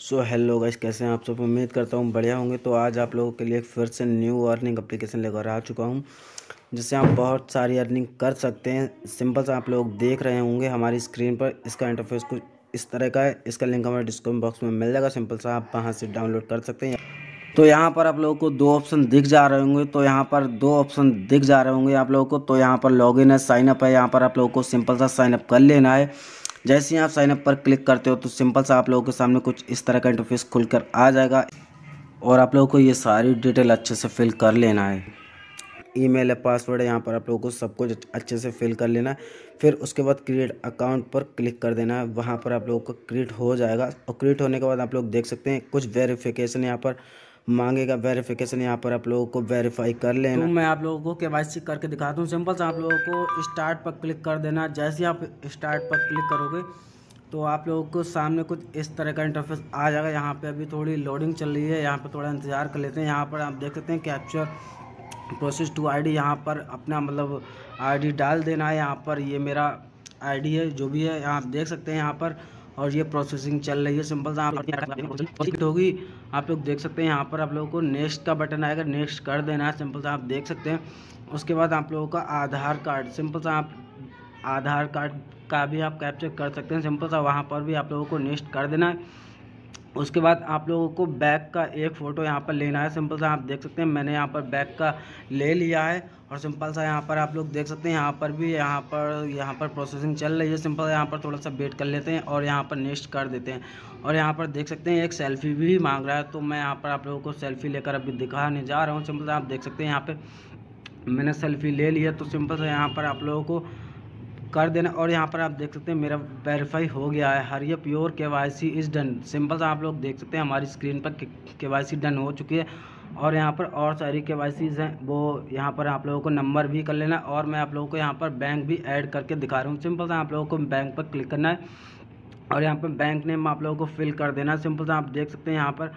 So hello guys कैसे हैं आप सब? उम्मीद करता हूँ बढ़िया होंगे। तो आज आप लोगों के लिए फिर से न्यू अर्निंग एप्लीकेशन लेकर आ चुका हूँ, जिससे आप बहुत सारी अर्निंग कर सकते हैं। सिंपल से आप लोग देख रहे होंगे हमारी स्क्रीन पर। इसका इंटरफेस कुछ इस तरह का है। इसका लिंक हमारे डिस्क्रिप्शन बॉक्स में मिल जाएगा। सिंपल सा आप वहाँ से डाउनलोड कर सकते हैं। तो यहाँ पर आप लोगों को दो ऑप्शन दिख जा रहे होंगे। तो यहाँ पर दो ऑप्शन दिख जा रहे होंगे आप लोगों को। तो यहाँ पर लॉगिन है साइनअप है। यहाँ पर आप लोगों को सिंपल सा साइनअप कर लेना है। जैसे ही आप साइनअप पर क्लिक करते हो तो सिंपल सा आप लोगों के सामने कुछ इस तरह का इंटरफेस खुलकर आ जाएगा और आप लोगों को ये सारी डिटेल अच्छे से फिल कर लेना है। ईमेल है पासवर्ड है, यहाँ पर आप लोगों को सब कुछ अच्छे से फिल कर लेना है। फिर उसके बाद क्रिएट अकाउंट पर क्लिक कर देना है। वहाँ पर आप लोगों को क्रिएट हो जाएगा और क्रिएट होने के बाद आप लोग देख सकते हैं कुछ वेरिफिकेशन यहाँ पर मांगेगा वेरिफिकेशन यहाँ पर आप लोगों को वेरीफाई कर लेना। तो मैं आप लोगों को के वाई करके दिखाता हूँ। सिंपल से आप लोगों को स्टार्ट पर क्लिक कर देना। जैसे आप स्टार्ट पर क्लिक करोगे तो आप लोगों को सामने कुछ इस तरह का इंटरफेस आ जाएगा। यहाँ पे अभी थोड़ी लोडिंग चल रही है। यहाँ पे थोड़ा इंतज़ार कर लेते हैं। यहाँ पर आप देख सकते हैं कैप्चर प्रोसेस टू आईडी यहाँ पर अपना मतलब आईडी डाल देना है। यहाँ पर ये मेरा आईडी है, जो भी है यहाँ आप देख सकते हैं। यहाँ पर और ये प्रोसेसिंग चल रही है सिंपल सा आप होगी। आप लोग देख सकते हैं, यहाँ पर आप लोगों को नेक्स्ट का बटन आएगा नेक्स्ट कर देना है सिंपल सा आप देख सकते हैं। उसके बाद आप लोगों का आधार कार्ड सिंपल सा आप आधार कार्ड का भी आप कैप्चर कर सकते हैं सिंपल सा वहाँ पर भी आप लोगों को नेक्स्ट कर देना है। उसके बाद आप लोगों को बैग का एक फ़ोटो यहाँ पर लेना है सिंपल सा आप देख सकते हैं मैंने यहाँ पर बैग का ले लिया है और सिंपल सा यहाँ पर आप लोग देख सकते हैं यहाँ पर भी यहाँ पर यहाँ पर प्रोसेसिंग चल रही है सिंपल यहाँ पर थोड़ा सा वेट कर लेते हैं और यहाँ पर नेक्स्ट कर देते हैं और यहाँ पर देख सकते हैं एक सेल्फ़ी भी मांग रहा है तो मैं यहाँ पर आप लोगों को सेल्फ़ी लेकर अभी दिखाने जा रहा हूँ सिंपल सा आप देख सकते हैं यहाँ पर मैंने सेल्फ़ी ले लिया तो सिंपल सा यहाँ पर आप लोगों को कर देना। और यहाँ पर आप देख सकते हैं, मेरा वेरीफाई हो गया है। हर ये pure K Y C is done simple सा आप लोग देख सकते हैं, हमारी स्क्रीन पर के वाई सी डन हो चुकी है। और यहाँ पर और सारी के वाई सीज़ हैं, वो यहाँ पर आप लोगों को नंबर भी कर लेना। और मैं आप लोगों को यहाँ पर बैंक भी ऐड करके दिखा रहा हूँ। सिंपल सा आप लोगों को बैंक पर क्लिक करना है। और यहाँ पर बैंक नेम आप लोगों को फिल कर देना। सिंपल सा आप देख सकते हैं, यहाँ पर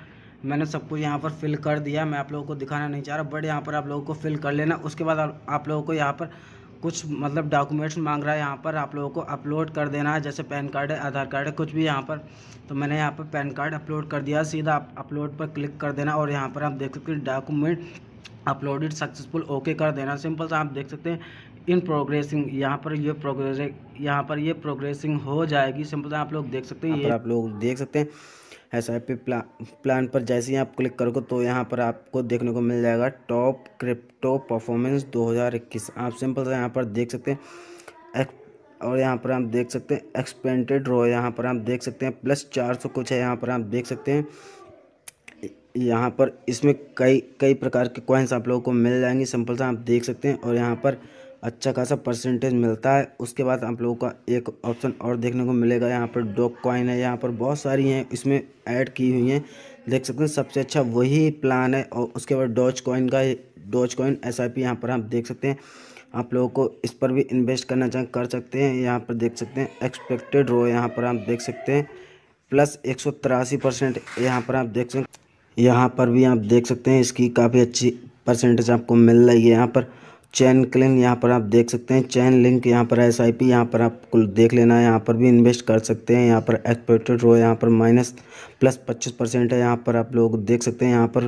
मैंने सब कुछ यहाँ पर फिल कर दिया। मैं आप लोगों को दिखाना नहीं चाह रहा बट यहाँ पर आप लोगों को फिल कर लेना। उसके बाद आप लोगों को यहाँ पर कुछ मतलब डॉक्यूमेंट्स मांग रहा है यहाँ पर आप लोगों को अपलोड कर देना है जैसे पैन कार्ड है आधार कार्ड है कुछ भी यहाँ पर। तो मैंने यहाँ पर पैन कार्ड अपलोड कर दिया सीधा आप अपलोड पर क्लिक कर देना और यहाँ पर आप देख सकते हैं डॉक्यूमेंट अपलोडेड सक्सेसफुल ओके कर देना। सिंपल सा आप देख सकते हैं इन प्रोग्रेसिंग यहाँ पर ये प्रोग्रेस यहाँ पर ये प्रोग्रेसिंग हो जाएगी। सिंपल सा आप लोग देख सकते हैं ये आप लोग देख सकते हैं। आई पी प्लान पर जैसे ही आप क्लिक करोगे तो यहाँ पर आपको देखने को मिल जाएगा टॉप क्रिप्टो परफॉर्मेंस 2021 आप सिंपल से यहाँ पर देख सकते हैं और यहाँ पर आप देख सकते हैं एक्सपेंटेड रो यहाँ पर आप देख सकते हैं, प्लस चार सौ कुछ है यहाँ पर आप देख सकते हैं। यहाँ पर इसमें कई कई प्रकार के कॉइन्स आप लोगों को मिल जाएँगे, सिंपल से आप देख सकते हैं, और यहाँ पर अच्छा खासा परसेंटेज मिलता है। उसके बाद आप लोगों का एक ऑप्शन और देखने को मिलेगा। यहाँ पर डॉक कॉइन है। यहाँ पर बहुत सारी हैं। इसमें ऐड की हुई हैं। देख सकते हैं, सबसे अच्छा वही प्लान है और उसके बाद डॉच कॉइन का Dogecoin S I P यहाँ पर आप देख सकते हैं। आप लोगों को इस पर भी इन्वेस्ट करना चाहें, कर सकते हैं। यहाँ पर देख सकते हैं एक्सपेक्टेड रो यहाँ पर आप देख सकते हैं। प्लस एक सौ तिरासी परसेंट यहाँ पर आप देख सकते यहाँ पर भी आप देख सकते हैं, इसकी काफ़ी अच्छी परसेंटेज आपको मिल रही है यहाँ पर। चैन क्लिन यहाँ पर आप देख सकते हैं चैन लिंक यहाँ पर एस आई पी यहाँ पर आपको देख लेना है यहाँ पर भी इन्वेस्ट कर सकते हैं यहाँ पर एक्सपेक्टेड रो यहाँ पर माइनस प्लस पच्चीस परसेंट है यहाँ पर आप लोग देख सकते हैं यहाँ पर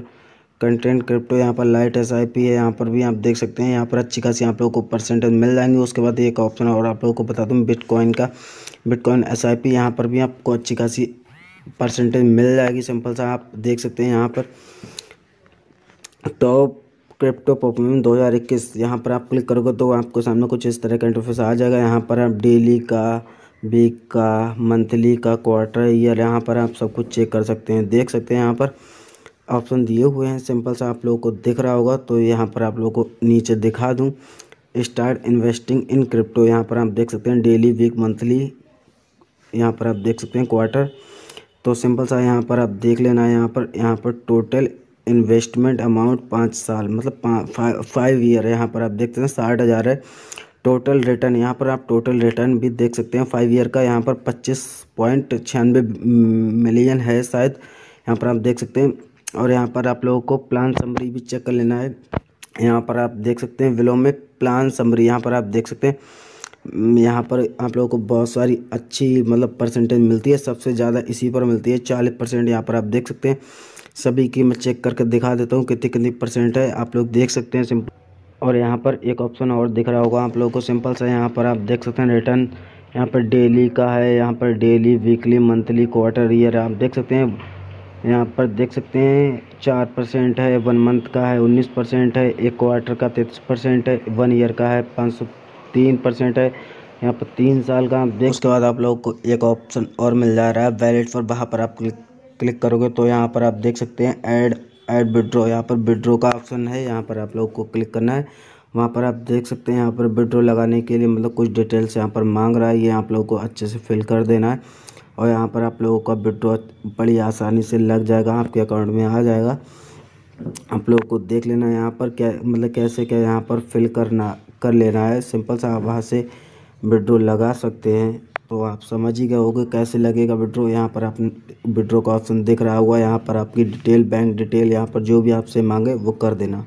कंटेंट क्रिप्टो यहाँ पर लाइट एस आई पी है यहाँ पर भी आप देख सकते हैं यहाँ पर अच्छी खासी आप लोगों को परसेंटेज मिल जाएँगे उसके बाद एक ऑप्शन और आप लोगों को बता दूँ बिटकॉइन का बिटकॉइन एस आई पी यहाँ पर भी आपको अच्छी खासी परसेंटेज मिल जाएगी सिंपल सा आप देख सकते हैं यहाँ पर टॉप क्रिप्टो परफॉर्मेंस दो हज़ार इक्कीस, यहाँ पर आप क्लिक करोगे तो आपको सामने कुछ इस तरह का इंटरफेस आ जाएगा। यहाँ पर आप डेली का, वीक का, मंथली का, क्वार्टर ईयर, यहाँ पर आप सब कुछ चेक कर सकते हैं, देख सकते हैं। यहाँ पर ऑप्शन दिए हुए हैं, सिंपल सा आप लोगों को दिख रहा होगा तो यहाँ पर आप लोगों को नीचे दिखा दूँ। स्टार्ट इन्वेस्टिंग इन क्रिप्टो, यहाँ पर आप देख सकते हैं, डेली, वीक, मंथली, यहाँ पर आप देख सकते हैं, क्वार्टर। तो सिंपल सा यहाँ पर आप देख लेना है यहाँ पर यहाँ पर टोटल इन्वेस्टमेंट अमाउंट पाँच साल मतलब फाइव ईयर है। यहाँ पर आप देखते हैं साठ हज़ार है। टोटल रिटर्न यहाँ पर आप टोटल रिटर्न भी देख सकते हैं। फाइव ईयर का यहाँ पर पच्चीस पॉइंट छियानवे मिलियन है शायद। यहाँ पर आप देख सकते हैं। और यहाँ पर आप लोगों को प्लान समरी भी चेक कर लेना है। यहाँ पर आप देख सकते हैं विलो में प्लान समरी यहाँ पर आप देख सकते हैं। यहाँ पर आप लोगों को बहुत सारी अच्छी मतलब परसेंटेज मिलती है। सबसे ज़्यादा इसी पर मिलती है। चालीस परसेंट यहाँ पर आप देख सकते हैं। सभी की मैं चेक करके दिखा देता हूँ कितनी कितनी परसेंट है। आप लोग देख सकते हैं सिंपल और यहाँ पर एक ऑप्शन और दिख रहा होगा आप लोगों को सिंपल सा। यहाँ पर आप देख सकते हैं रिटर्न यहाँ पर डेली का है। यहाँ पर daily weekly monthly quarter year आप देख सकते हैं। यहाँ पर देख सकते हैं चार परसेंट है वन मंथ का है, उन्नीस परसेंट है, एक क्वार्टर का तैतीस परसेंट है वन ईयर का है, पाँच सौ तीन परसेंट है। यहाँ पर तीन साल का देख उसके बाद आप लोगों को एक ऑप्शन और मिल जा रहा है। वैलिड पर वहाँ पर आप क्लिक क्लिक करोगे तो यहाँ पर आप देख सकते हैं ऐड ऐड विड्रो। यहाँ पर विड्रो का ऑप्शन है, यहाँ पर आप लोग को क्लिक करना है। वहाँ पर आप देख सकते हैं यहाँ पर विड्रो लगाने के लिए मतलब कुछ डिटेल्स यहाँ पर मांग रहा है, ये आप लोगों को अच्छे से फिल कर देना है। और यहाँ पर आप लोगों का विड्रो बड़ी आसानी से लग जाएगा, आपके अकाउंट में आ जाएगा। आप लोगों को देख लेना है यहाँ पर क्या मतलब कैसे क्या यहाँ पर फिल करना, कर लेना है। सिंपल सा वहाँ से विड्रो लगा सकते हैं। तो आप समझ ही गए होगे कैसे लगेगा विड्रो यहाँ पर आप विड्रो का ऑप्शन दिख रहा होगा। यहाँ पर आपकी डिटेल बैंक डिटेल यहाँ पर जो भी आपसे मांगे वो कर देना।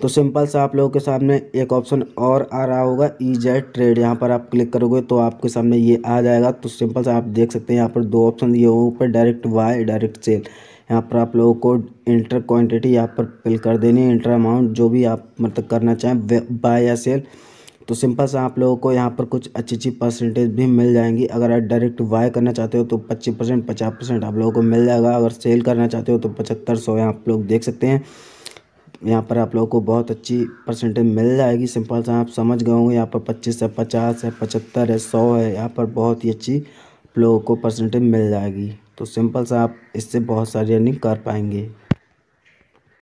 तो सिंपल सा आप लोगों के सामने एक ऑप्शन और आ रहा होगा ई जेड ट्रेड यहाँ पर आप क्लिक करोगे तो आपके सामने ये आ जाएगा। तो सिंपल सा आप देख सकते हैं, यहाँ पर दो ऑप्शन दिए हुए ऊपर डायरेक्ट वाई डायरेक्ट सेल यहाँ पर आप लोगों को इंटर क्वांटिटी यहाँ पर फिल कर देनी है। इंटर अमाउंट जो भी आप मतलब करना चाहें बाय या सेल तो सिंपल सा आप लोगों को यहाँ पर कुछ अच्छी अच्छी परसेंटेज भी मिल जाएँगी। अगर आप डायरेक्ट बाय करना चाहते हो तो पच्चीस परसेंट, पचास परसेंट आप लोगों को मिल जाएगा। अगर सेल करना चाहते हो तो पचहत्तर सौ यहाँ आप लोग देख सकते हैं। यहाँ पर आप लोगों को बहुत अच्छी परसेंटेज मिल जाएगी। सिंपल सा आप समझ गए होंगे, यहाँ पर पच्चीस है, पचास है, पचहत्तर है, सौ है। यहाँ पर बहुत ही अच्छी आप लोगों को परसेंटेज मिल जाएगी। तो सिंपल सा आप इससे बहुत सारी अर्निंग कर पाएँगे।